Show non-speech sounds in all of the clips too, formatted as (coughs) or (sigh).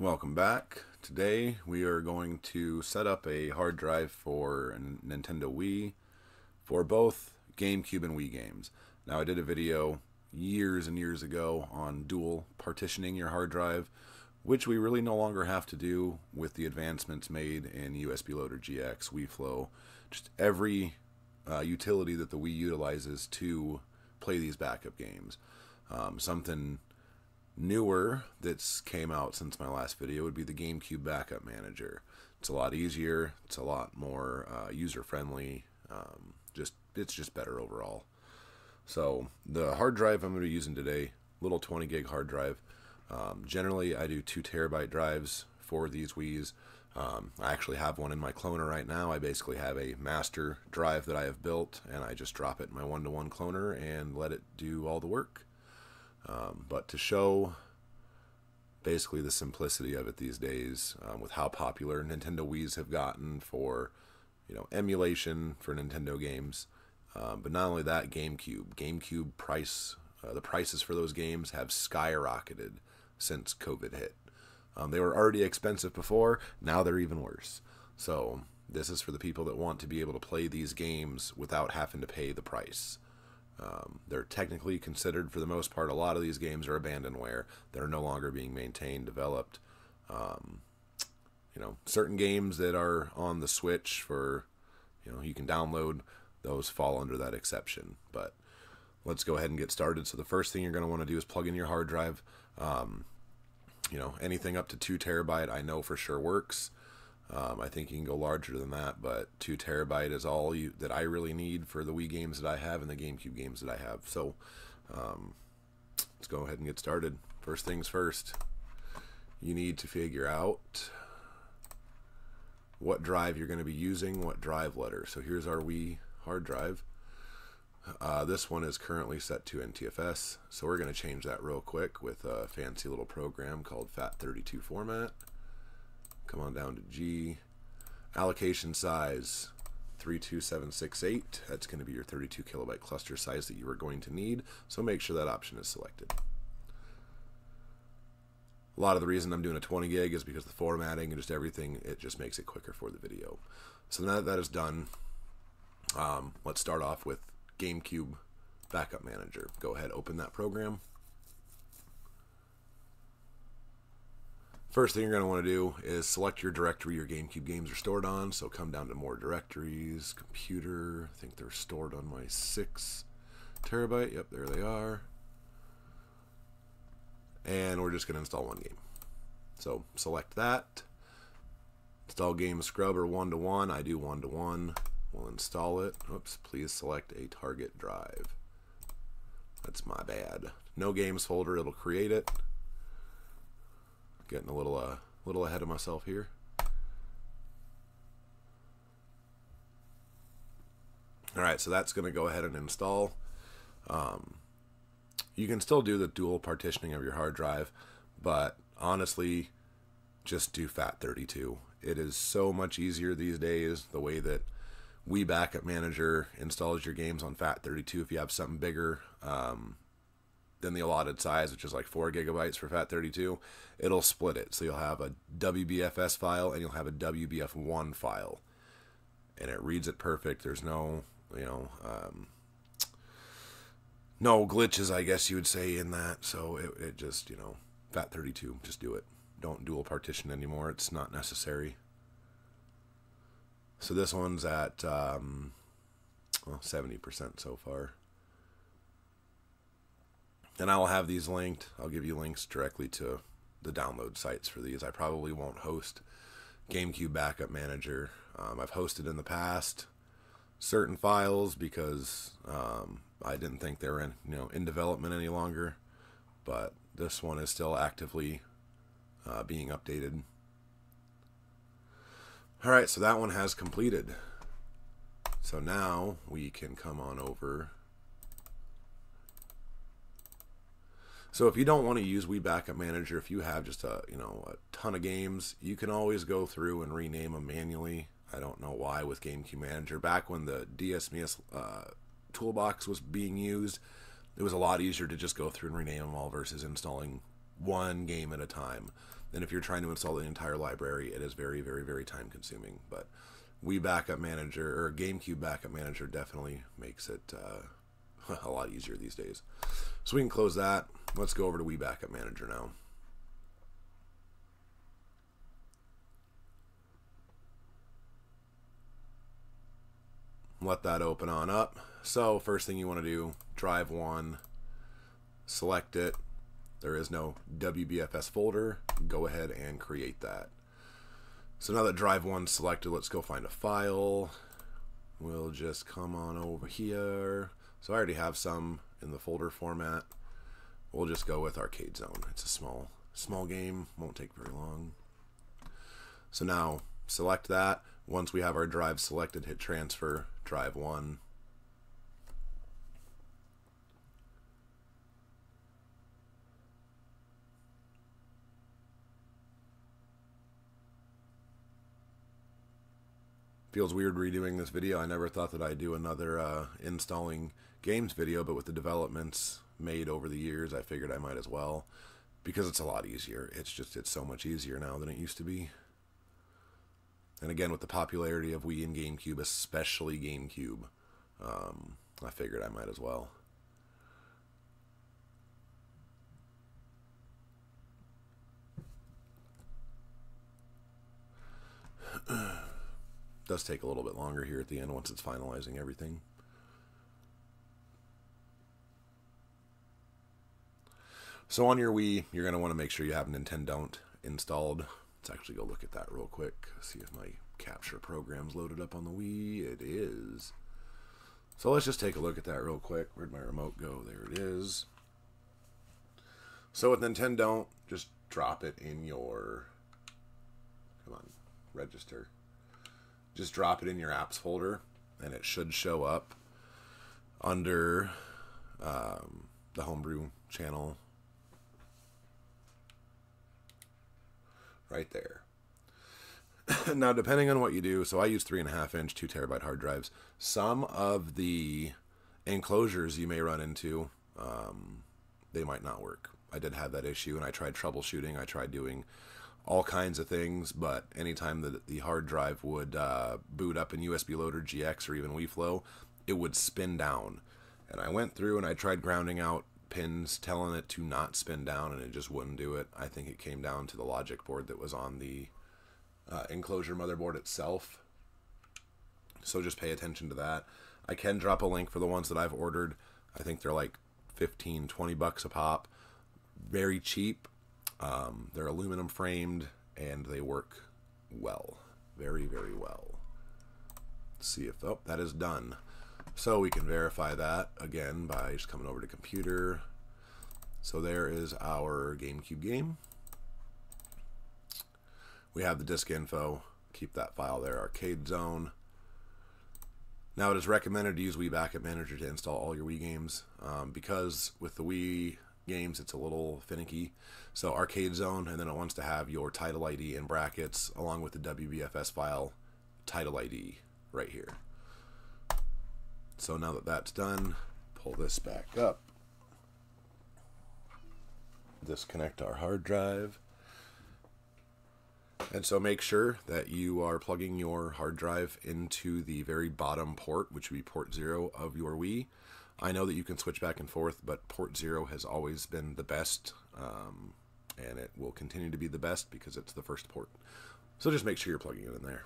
Welcome back. Today we are going to set up a hard drive for Nintendo Wii for both GameCube and Wii games. Now I did a video years and years ago on dual partitioning your hard drive, which we really no longer have to do with the advancements made in USB Loader GX, WiiFlow, just every uh, utility that the Wii utilizes to play these backup games. Um, something newer that's came out since my last video would be the GameCube Backup Manager. It's a lot easier. It's a lot more uh, user friendly. Um, just it's just better overall. So the hard drive I'm going to be using today, little 20 gig hard drive. Um, generally, I do two terabyte drives for these Wii's. Um, I actually have one in my cloner right now. I basically have a master drive that I have built, and I just drop it in my one-to-one cloner and let it do all the work. Um, but to show basically the simplicity of it these days, um, with how popular Nintendo Wii's have gotten for, you know, emulation for Nintendo games. Um, but not only that, GameCube, GameCube price, uh, the prices for those games have skyrocketed since COVID hit. Um, they were already expensive before, now they're even worse. So this is for the people that want to be able to play these games without having to pay the price. Um, they're technically considered, for the most part, a lot of these games are abandonware. They're no longer being maintained, developed. Um, you know, certain games that are on the Switch for, you know, you can download, those fall under that exception. But let's go ahead and get started. So the first thing you're going to want to do is plug in your hard drive. Um, you know, anything up to two terabyte, I know for sure works. Um, I think you can go larger than that, but two terabyte is all you that I really need for the Wii games that I have and the GameCube games that I have. So um, let's go ahead and get started. First things first, you need to figure out what drive you're going to be using, what drive letter. So here's our Wii hard drive. Uh, this one is currently set to NTFS, so we're going to change that real quick with a fancy little program called FAT32 format. Come on down to G. Allocation size 32768. That's going to be your 32 kilobyte cluster size that you are going to need. So make sure that option is selected. A lot of the reason I'm doing a 20 gig is because the formatting and just everything, it just makes it quicker for the video. So now that that is done, um, let's start off with GameCube Backup Manager. Go ahead, open that program. First thing you're going to want to do is select your directory your GameCube games are stored on. So come down to more directories, computer. I think they're stored on my 6 terabyte. Yep, there they are. And we're just going to install one game. So select that. Install game scrubber one to one. I do one to one. We'll install it. Oops, please select a target drive. That's my bad. No games folder, it'll create it. Getting a little uh, little ahead of myself here. All right, so that's going to go ahead and install. Um, you can still do the dual partitioning of your hard drive, but honestly, just do FAT32. It is so much easier these days the way that Wii Backup Manager installs your games on FAT32 if you have something bigger. Um, than the allotted size, which is like four gigabytes for FAT32, it'll split it. So you'll have a WBFS file and you'll have a WBF1 file, and it reads it perfect. There's no, you know, um, no glitches, I guess you would say, in that. So it, it just, you know, FAT32, just do it. Don't dual partition anymore. It's not necessary. So this one's at um, well, 70% so far and I will have these linked. I'll give you links directly to the download sites for these. I probably won't host GameCube Backup Manager. Um, I've hosted in the past certain files because um, I didn't think they were in you know in development any longer, but this one is still actively uh, being updated. All right, so that one has completed. So now we can come on over So if you don't want to use Wii Backup Manager, if you have just a you know a ton of games, you can always go through and rename them manually. I don't know why with GameCube Manager. Back when the DSMS uh, toolbox was being used, it was a lot easier to just go through and rename them all versus installing one game at a time. And if you're trying to install the entire library, it is very, very, very time consuming. But Wii Backup Manager or GameCube Backup Manager definitely makes it uh, (laughs) a lot easier these days. So we can close that. Let's go over to Wii Backup Manager now. Let that open on up. So first thing you want to do, drive one, select it. There is no WBFS folder. Go ahead and create that. So now that drive one's selected, let's go find a file. We'll just come on over here. So I already have some in the folder format. We'll just go with Arcade Zone. It's a small, small game, won't take very long. So now select that. Once we have our drive selected, hit transfer, drive one. Feels weird redoing this video. I never thought that I'd do another uh, installing games video, but with the developments made over the years, I figured I might as well because it's a lot easier. It's just it's so much easier now than it used to be. And again, with the popularity of Wii and GameCube, especially GameCube, um, I figured I might as well. (clears throat) does take a little bit longer here at the end once it's finalizing everything. So on your Wii, you're going to want to make sure you have Nintendont installed. Let's actually go look at that real quick, see if my capture program's loaded up on the Wii. It is. So let's just take a look at that real quick. Where'd my remote go? There it is. So with Nintendont, just drop it in your, come on, register just drop it in your apps folder and it should show up under um, the homebrew channel. Right there. (coughs) Now depending on what you do so i use three and a half inch two terabyte hard drives. Some of the enclosures you may run into um, they might not work. I did have that issue and i tried troubleshooting. I tried doing all kinds of things, but anytime that the hard drive would uh, boot up in USB Loader GX or even WiiFlow, it would spin down. And I went through and I tried grounding out pins, telling it to not spin down, and it just wouldn't do it. I think it came down to the logic board that was on the uh, enclosure motherboard itself. So just pay attention to that. I can drop a link for the ones that I've ordered. I think they're like 15, 20 bucks a pop. Very cheap um, they're aluminum framed and they work well. Very, very well. Let's see if, oh, that is done. So we can verify that again by just coming over to computer. So there is our GameCube game. We have the disk info. Keep that file there, Arcade Zone. Now it is recommended to use Wii Backup Manager to install all your Wii games um, because with the Wii games, it's a little finicky. So Arcade Zone, and then it wants to have your title ID in brackets along with the WBFS file title ID right here. So now that that's done, pull this back up, disconnect our hard drive. And so make sure that you are plugging your hard drive into the very bottom port, which would be port zero of your Wii. I know that you can switch back and forth, but port zero has always been the best, um, and it will continue to be the best because it's the first port. So just make sure you're plugging it in there.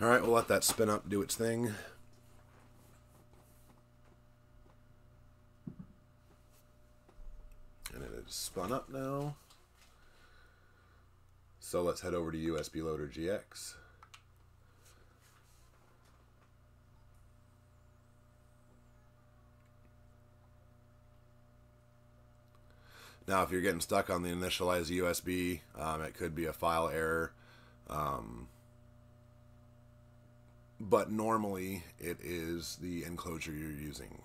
All right, we'll let that spin up, do its thing. And it is spun up now. So let's head over to USB Loader GX. Now, if you're getting stuck on the initialize USB, um, it could be a file error. Um, but normally it is the enclosure you're using.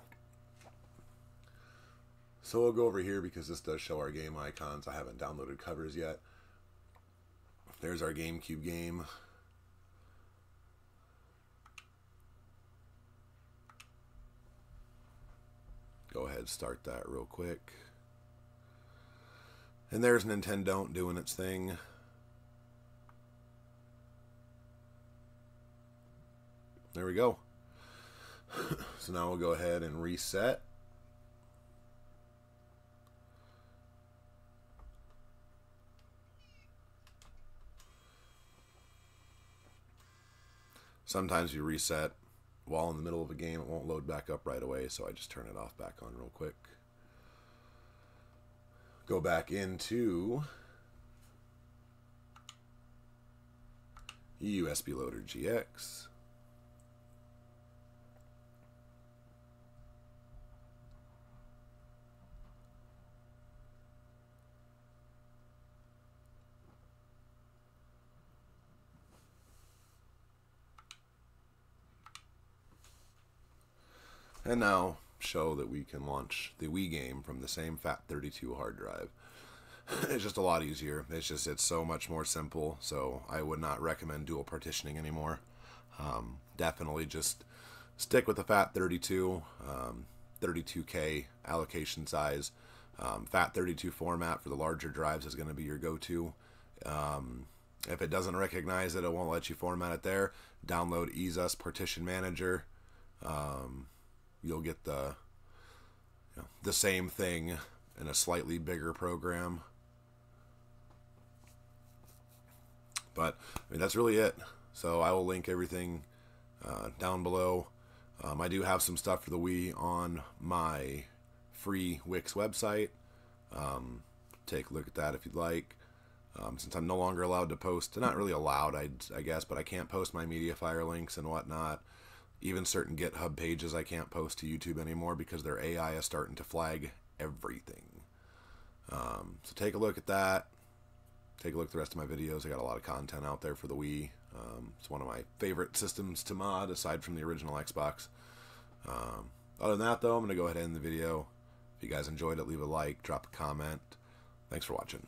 So we'll go over here because this does show our game icons. I haven't downloaded covers yet. There's our GameCube game. Go ahead start that real quick. And there's Nintendont doing its thing. There we go. (laughs) so now we'll go ahead and reset. Sometimes you reset while in the middle of a game, it won't load back up right away, so I just turn it off back on real quick. Go back into USB Loader GX. And now show that we can launch the Wii game from the same FAT32 hard drive. (laughs) it's just a lot easier. It's just it's so much more simple. So I would not recommend dual partitioning anymore. Um, definitely just stick with the FAT32, um, 32K allocation size. Um, FAT32 format for the larger drives is going to be your go-to. Um, if it doesn't recognize it, it won't let you format it there. Download EaseUS Partition Manager. Um, you'll get the you know, the same thing in a slightly bigger program. But I mean, that's really it. So I will link everything uh, down below. Um, I do have some stuff for the Wii on my free Wix website. Um, take a look at that if you'd like. Um, since I'm no longer allowed to post, not really allowed, I, I guess, but I can't post my MediaFire links and whatnot even certain GitHub pages I can't post to YouTube anymore because their AI is starting to flag everything. Um, so take a look at that. Take a look at the rest of my videos. I got a lot of content out there for the Wii. Um, it's one of my favorite systems to mod aside from the original Xbox. Um, other than that, though, I'm going to go ahead and end the video. If you guys enjoyed it, leave a like, drop a comment. Thanks for watching.